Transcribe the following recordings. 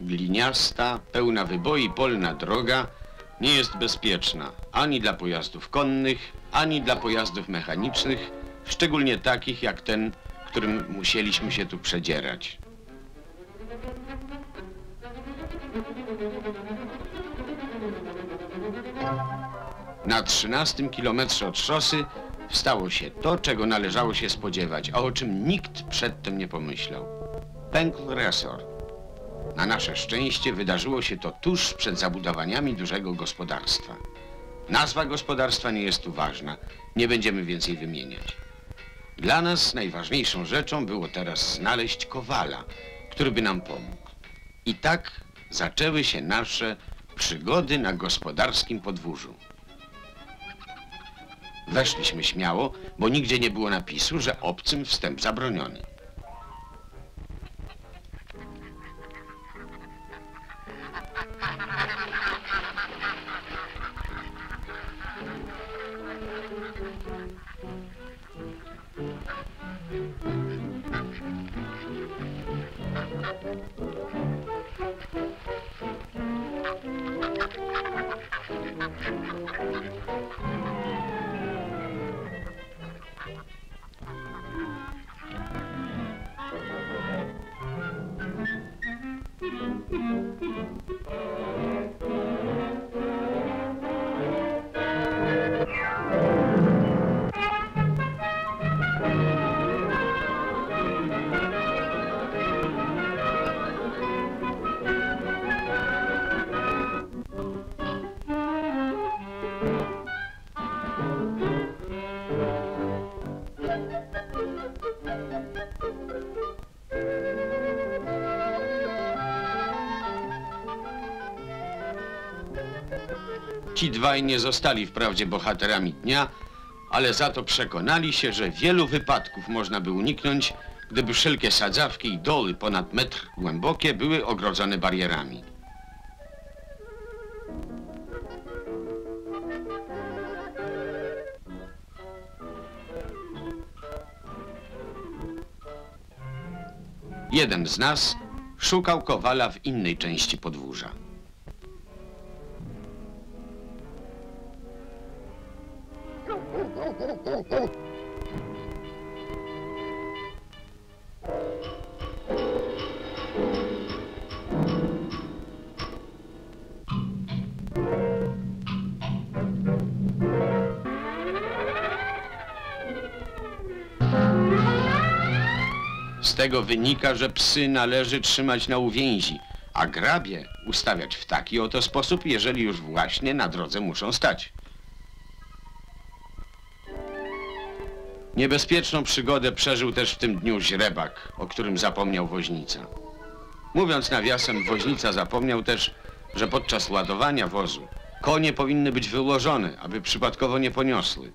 Gliniasta, pełna wyboi polna droga nie jest bezpieczna ani dla pojazdów konnych, ani dla pojazdów mechanicznych, szczególnie takich jak ten, którym musieliśmy się tu przedzierać. Na 13 kilometrze od szosy stało się to, czego należało się spodziewać, a o czym nikt przedtem nie pomyślał. Pękł resort. Na nasze szczęście wydarzyło się to tuż przed zabudowaniami dużego gospodarstwa. Nazwa gospodarstwa nie jest tu ważna, nie będziemy więcej wymieniać. Dla nas najważniejszą rzeczą było teraz znaleźć kowala, który by nam pomógł. I tak zaczęły się nasze przygody na gospodarskim podwórzu. Weszliśmy śmiało, bo nigdzie nie było napisu, że obcym wstęp zabroniony. Ci dwaj nie zostali wprawdzie bohaterami dnia, ale za to przekonali się, że wielu wypadków można by uniknąć, gdyby wszelkie sadzawki i doły ponad metr głębokie były ogrodzone barierami. Jeden z nas szukał kowala w innej części podwórza. Z tego wynika, że psy należy trzymać na uwięzi, a grabie ustawiać w taki oto sposób, jeżeli już właśnie na drodze muszą stać. Niebezpieczną przygodę przeżył też w tym dniu źrebak, o którym zapomniał woźnica. Mówiąc nawiasem, woźnica zapomniał też, że podczas ładowania wozu konie powinny być wyłożone, aby przypadkowo nie poniosły.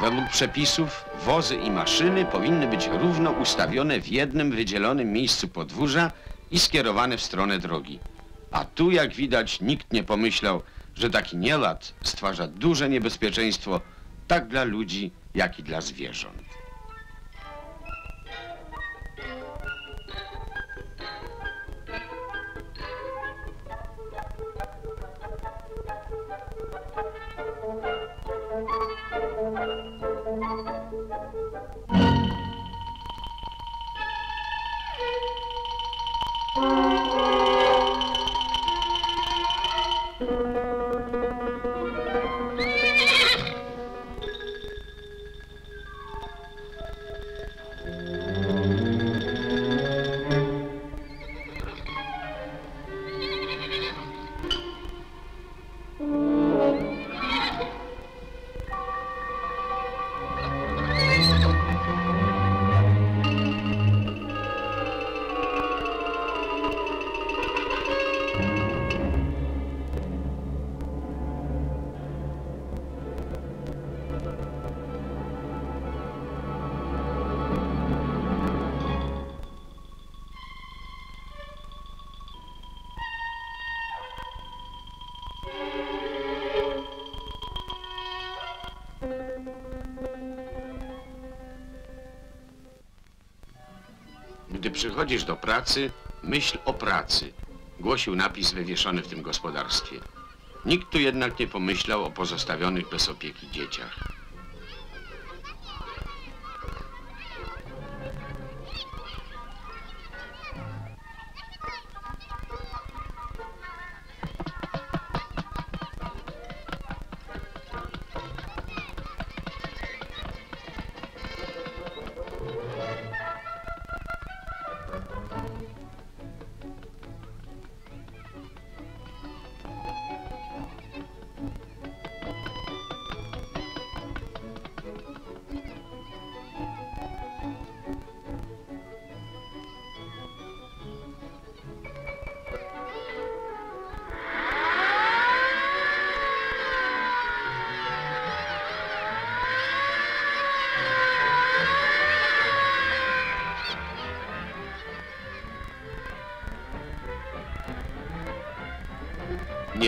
Według przepisów wozy i maszyny powinny być równo ustawione w jednym wydzielonym miejscu podwórza i skierowane w stronę drogi. A tu, jak widać, nikt nie pomyślał, że taki nielad stwarza duże niebezpieczeństwo tak dla ludzi, jak i dla zwierząt. Przychodzisz do pracy, myśl o pracy, głosił napis wywieszony w tym gospodarstwie. Nikt tu jednak nie pomyślał o pozostawionych bez opieki dzieciach.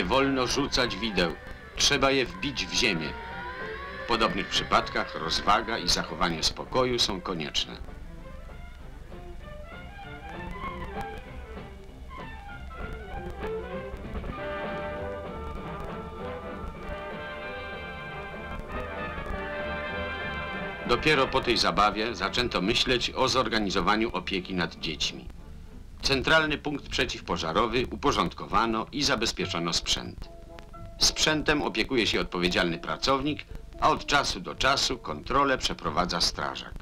Nie wolno rzucać wideł. Trzeba je wbić w ziemię. W podobnych przypadkach rozwaga i zachowanie spokoju są konieczne. Dopiero po tej zabawie zaczęto myśleć o zorganizowaniu opieki nad dziećmi. Centralny punkt przeciwpożarowy uporządkowano i zabezpieczono sprzęt. Sprzętem opiekuje się odpowiedzialny pracownik, a od czasu do czasu kontrolę przeprowadza strażak.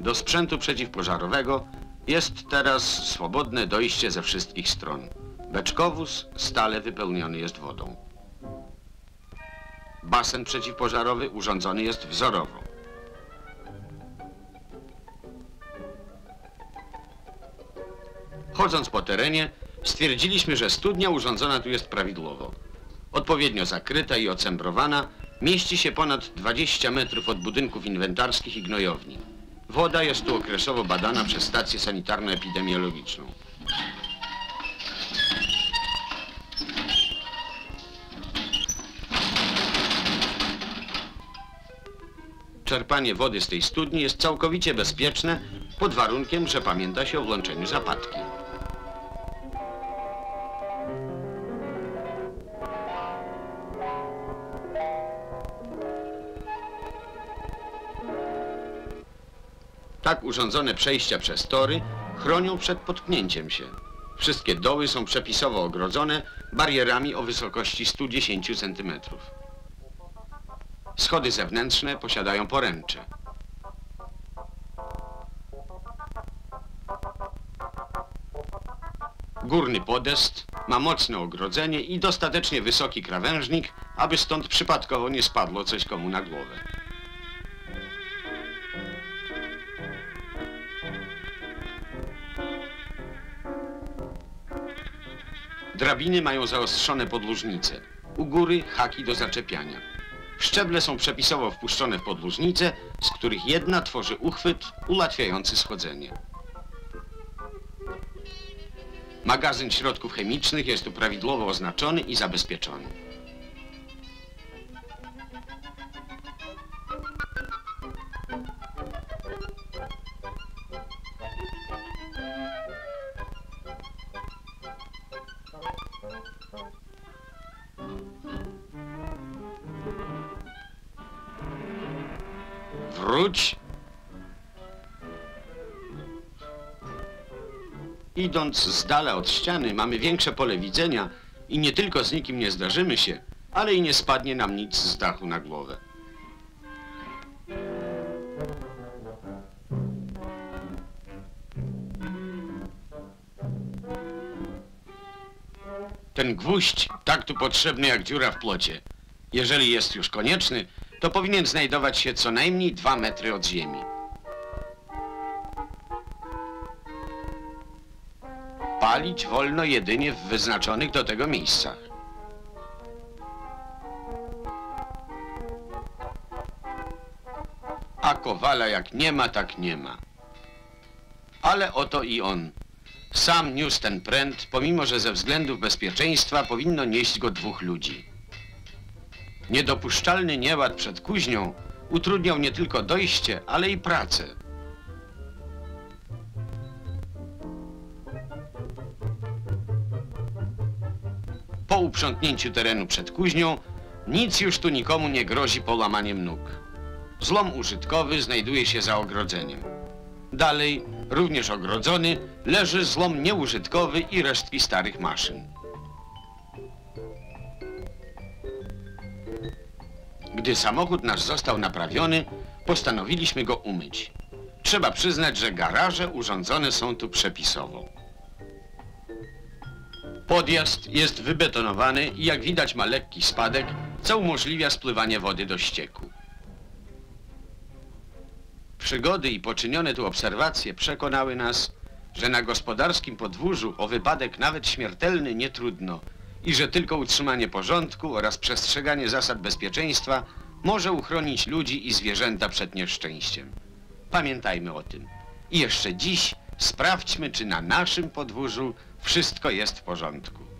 Do sprzętu przeciwpożarowego jest teraz swobodne dojście ze wszystkich stron. Beczkowóz stale wypełniony jest wodą. Basen przeciwpożarowy urządzony jest wzorowo. Chodząc po terenie, stwierdziliśmy, że studnia urządzona tu jest prawidłowo. Odpowiednio zakryta i ocembrowana, mieści się ponad 20 metrów od budynków inwentarskich i gnojowni. Woda jest tu okresowo badana przez stację sanitarno-epidemiologiczną. Czerpanie wody z tej studni jest całkowicie bezpieczne pod warunkiem, że pamięta się o włączeniu zapadki. Tak urządzone przejścia przez tory chronią przed potknięciem się. Wszystkie doły są przepisowo ogrodzone barierami o wysokości 110 cm. Schody zewnętrzne posiadają poręcze. Górny podest ma mocne ogrodzenie i dostatecznie wysoki krawężnik, aby stąd przypadkowo nie spadło coś komu na głowę. Drabiny mają zaostrzone podłużnice. U góry haki do zaczepiania. Szczeble są przepisowo wpuszczone w podłużnice, z których jedna tworzy uchwyt ułatwiający schodzenie. Magazyn środków chemicznych jest tu prawidłowo oznaczony i zabezpieczony. Wróć. Idąc z dala od ściany mamy większe pole widzenia i nie tylko z nikim nie zdarzymy się, ale i nie spadnie nam nic z dachu na głowę. Ten gwóźdź tak tu potrzebny jak dziura w plocie. Jeżeli jest już konieczny, to powinien znajdować się co najmniej dwa metry od ziemi. Palić wolno jedynie w wyznaczonych do tego miejscach. A kowala jak nie ma, tak nie ma. Ale oto i on. Sam niósł ten pręt, pomimo że ze względów bezpieczeństwa powinno nieść go dwóch ludzi. Niedopuszczalny nieład przed kuźnią utrudniał nie tylko dojście, ale i pracę. Po uprzątnięciu terenu przed kuźnią nic już tu nikomu nie grozi połamaniem nóg. Zlom użytkowy znajduje się za ogrodzeniem. Dalej, również ogrodzony, leży zlom nieużytkowy i resztki starych maszyn. Gdy samochód nasz został naprawiony, postanowiliśmy go umyć. Trzeba przyznać, że garaże urządzone są tu przepisowo. Podjazd jest wybetonowany i jak widać ma lekki spadek, co umożliwia spływanie wody do ścieku. Przygody i poczynione tu obserwacje przekonały nas, że na gospodarskim podwórzu o wypadek nawet śmiertelny nie trudno i że tylko utrzymanie porządku oraz przestrzeganie zasad bezpieczeństwa może uchronić ludzi i zwierzęta przed nieszczęściem. Pamiętajmy o tym. I jeszcze dziś sprawdźmy, czy na naszym podwórzu wszystko jest w porządku.